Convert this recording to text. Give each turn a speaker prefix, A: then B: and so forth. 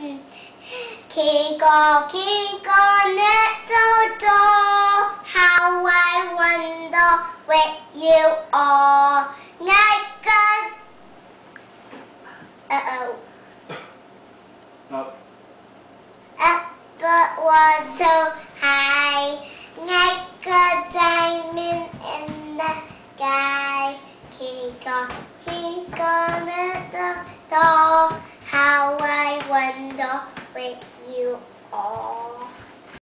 A: Kiko, Kiko, little door, how I wonder where you are. Like a... Uh-oh.
B: Up.
A: Up but was so high, like a diamond in the sky. Kiko, you